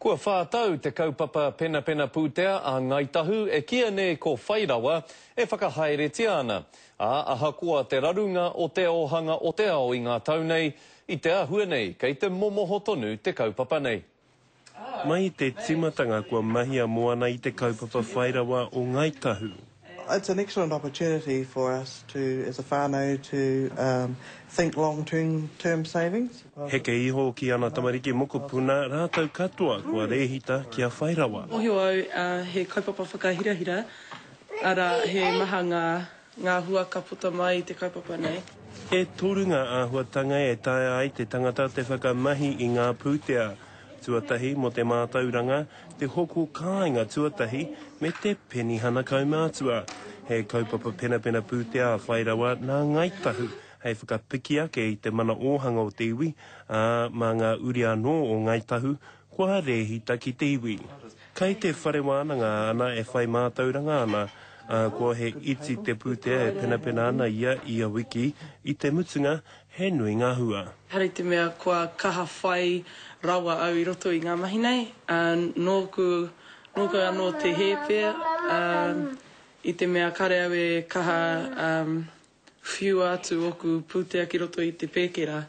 Kua whā tau te kaupapa penapena pūtea a Ngāi Tahu e kīia nei ko Whai Rawa e whakahaeretia ana, ā, ahakoa te rarunga o te ōhanga o te ao i ngā tau nei, i te āhua nei kei te momoho tonu te kaupapa nei. Mai i te tīmatanga kua mahia moana i te kaupapa Whai Rawa o Ngāi Tahu. It's an excellent opportunity for us to, as a whānau, to think long term savings. Heke iho ki ana tamariki mokopuna rātou katoa kua rēhita kia whai rawa. Mōhio au he kaupapa whakahirahira, arā, he maha ngā hua ka puta mai i te kaupapa nei. E toru ngā āhuatanga e taea ai te tangata te whakamahi i ngā pūtea, Tuatahi mō te mātauranga, te hoko kāinga tuatahi, me te penihana kaumātua. He kaupapa penapena pūtea whai rawa nā Ngāi Tahu hei whakapiki ake i te mana ōhanga o te iwi, ā, mā ngā uri anō o Ngāi Tahu kua rēhita ki te iwi. Kai te whare wānanga āna e whai mātauranga ana, ahakoa he iti te pūtea e penapena ana ia ia wiki, i te mutunga He nui ngā hua. Hei te mea kua kaha whai rawa au i roto i ngā mahi nei, nōku, nōku anō te hē pea, i te mea kare au e kaha whiua atu ōku pūtea ki roto i te pēkera.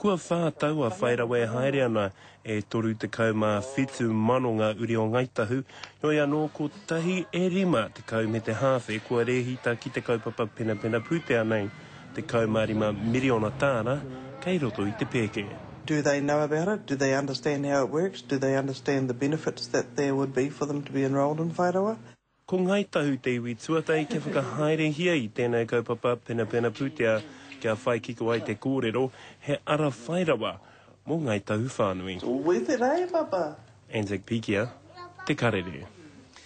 Kua whā tau a Whairawa e haere ana, E 37 mano ngā uri o Ngāi Tahu, heoi anō, kotahi e rima tekau me te hāwhe kua rēhita ki te kaupapa penapena pūtea nei, 15 miriona tāra kei roto i te pēke. Do they know about it, do they understand how it works, do they understand the benefits that there would be for them to be enrolled in Whairawa? Ko Ngāi Tahu te iwi tuatahi kia whakahaerehia i tēnei kaupapa penapena pūtea kia whai kiko ai te kōrero he ara whai rawa mō Ngāi Tahu whānui. Weterei, Papa. Anzac Pikia, Te Karere.